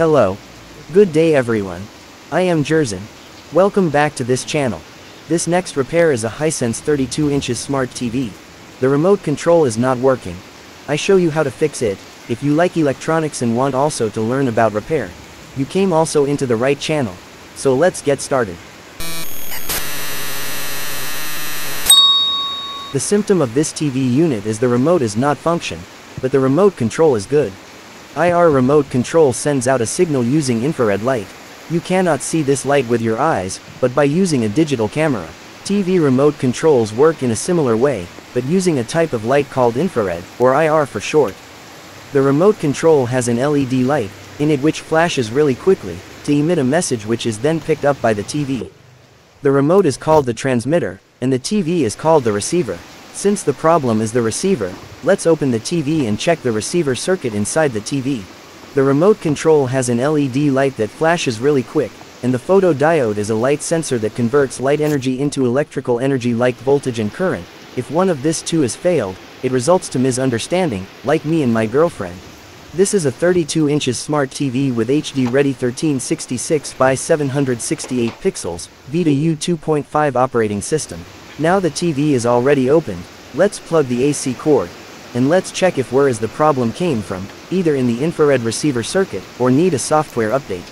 Hello. Good day everyone. I am Jerson. Welcome back to this channel. This next repair is a Hisense 32 inches smart TV. The remote control is not working. I show you how to fix it, if you like electronics and want also to learn about repair. You came also into the right channel. So let's get started. The symptom of this TV unit is the remote is not function, but the remote control is good. IR remote control sends out a signal using infrared light. You cannot see this light with your eyes, but by using a digital camera. TV remote controls work in a similar way, but using a type of light called infrared, or IR for short. The remote control has an LED light, in it which flashes really quickly, to emit a message which is then picked up by the TV. The remote is called the transmitter, and the TV is called the receiver. Since the problem is the receiver, let's open the TV and check the receiver circuit inside the TV. The remote control has an LED light that flashes really quick, and the photodiode is a light sensor that converts light energy into electrical energy like voltage and current. If one of this two is failed, it results to misunderstanding, like me and my girlfriend. This is a 32 inches smart TV with HD Ready 1366 by 768 pixels, VIDAA U 2.5 operating system. Now the TV is already opened, let's plug the AC cord, and let's check if where is the problem came from, either in the infrared receiver circuit, or need a software update.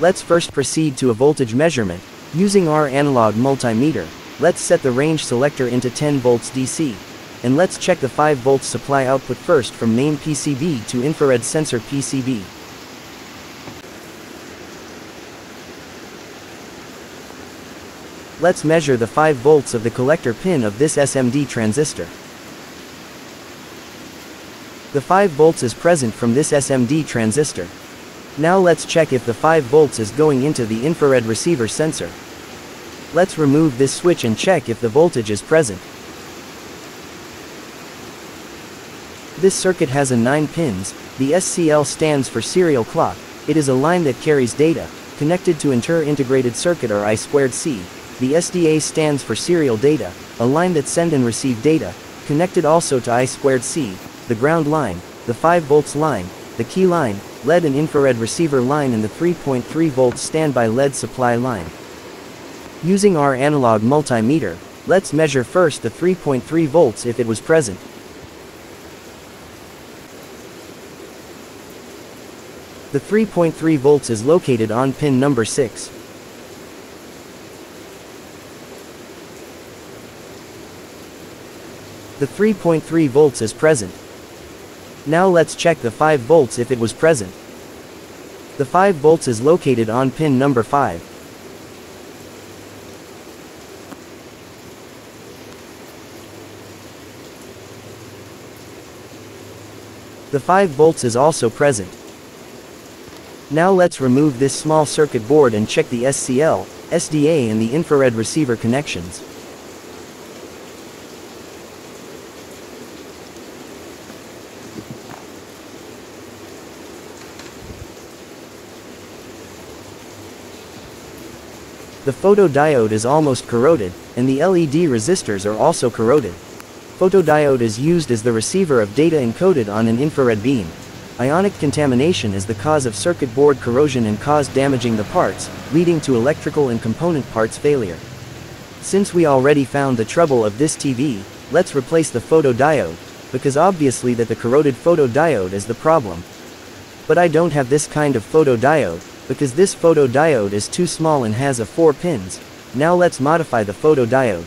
Let's first proceed to a voltage measurement, using our analog multimeter, let's set the range selector into 10 volts DC. And let's check the 5 volts supply output first from main PCB to infrared sensor PCB. Let's measure the 5 volts of the collector pin of this SMD transistor. The 5 volts is present from this SMD transistor. Now let's check if the 5 volts is going into the infrared receiver sensor. Let's remove this switch and check if the voltage is present. This circuit has a 9 pins, the SCL stands for serial clock, it is a line that carries data, connected to inter-integrated circuit or I2C. The SDA stands for serial data, a line that send and receive data, connected also to I2C, the ground line, the 5 volts line, the key line, LED and infrared receiver line and the 3.3 volts standby LED supply line. Using our analog multimeter, let's measure first the 3.3 volts if it was present. The 3.3 volts is located on pin number 6. The 3.3 volts is present. Now let's check the 5 volts if it was present. The 5 volts is located on pin number 5. The 5 volts is also present. Now let's remove this small circuit board and check the SCL, SDA and the infrared receiver connections. The photodiode is almost corroded, and the LED resistors are also corroded. Photodiode is used as the receiver of data encoded on an infrared beam. Ionic contamination is the cause of circuit board corrosion and cause damaging the parts, leading to electrical and component parts failure. Since we already found the trouble of this TV, let's replace the photodiode, because obviously that the corroded photodiode is the problem. But I don't have this kind of photodiode, because this photodiode is too small and has a 4 pins. Now let's modify the photodiode.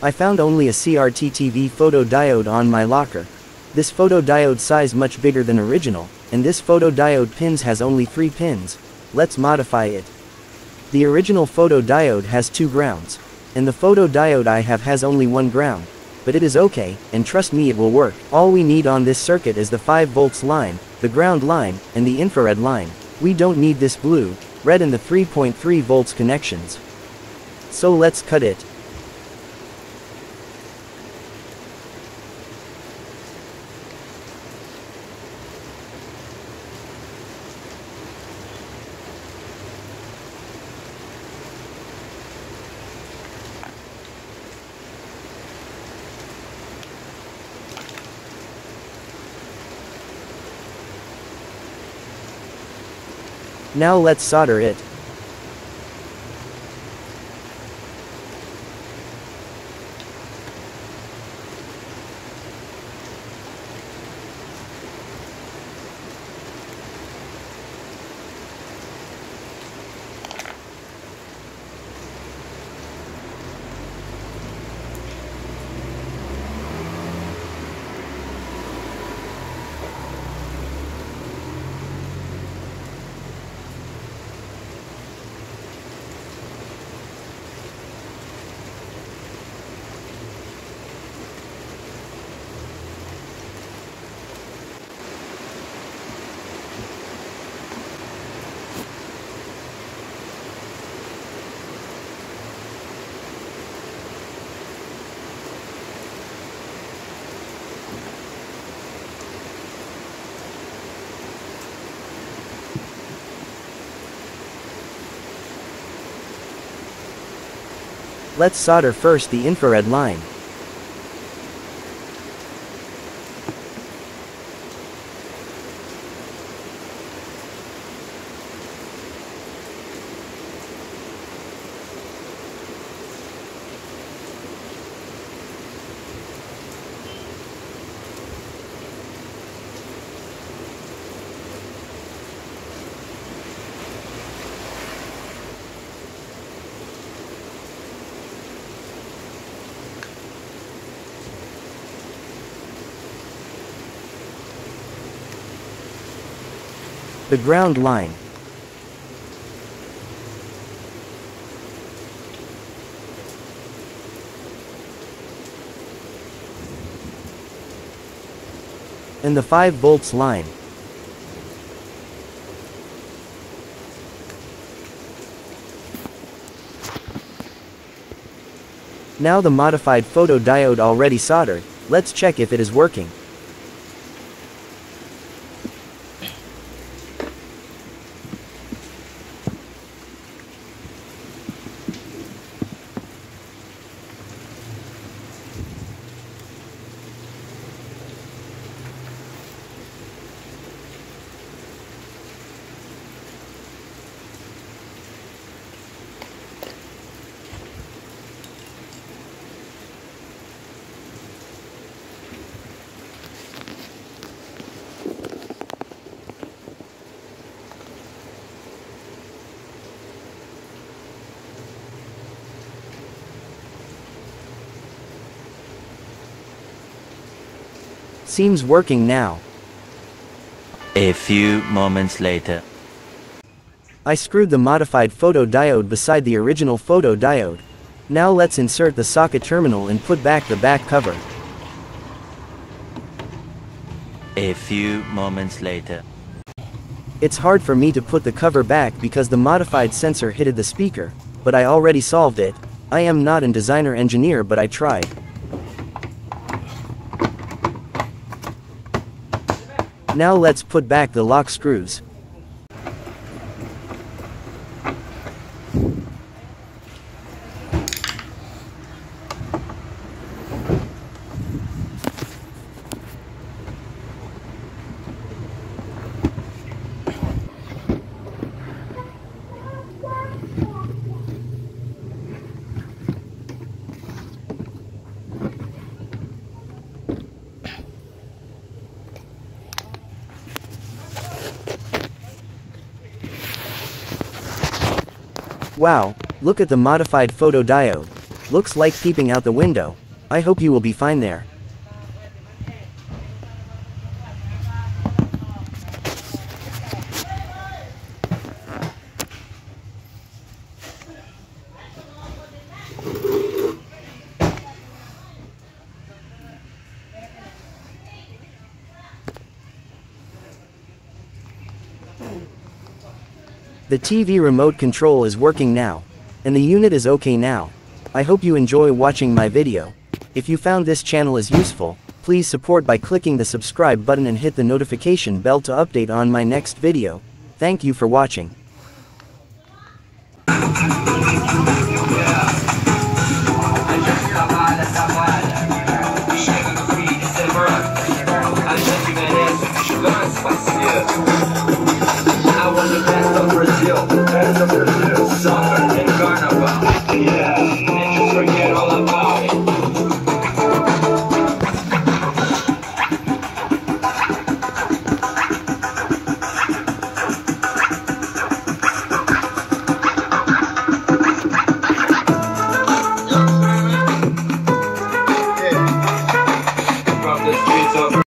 I found only a CRT TV photodiode on my locker. This photodiode size much bigger than original, and this photodiode pins has only 3 pins. Let's modify it. The original photodiode has 2 grounds, and the photodiode I have has only 1 ground. But it is okay, and trust me it will work. All we need on this circuit is the 5 volts line, the ground line, and the infrared line. We don't need this blue, red and the 3.3 volts connections. So let's cut it. Now let's solder it. Let's solder first the infrared line. The ground line. And the 5 volts line. Now the modified photodiode already soldered, let's check if it is working. Seems working now. A few moments later. I screwed the modified photodiode beside the original photodiode. Now let's insert the socket terminal and put back the back cover. A few moments later. It's hard for me to put the cover back because the modified sensor hitted the speaker, but I already solved it. I am not an designer engineer but I tried. Now let's put back the lock screws. Wow, look at the modified photodiode. Looks like peeping out the window. I hope you will be fine there. The TV remote control is working now. And the unit is okay now. I hope you enjoy watching my video. If you found this channel is useful, please support by clicking the subscribe button and hit the notification bell to update on my next video. Thank you for watching.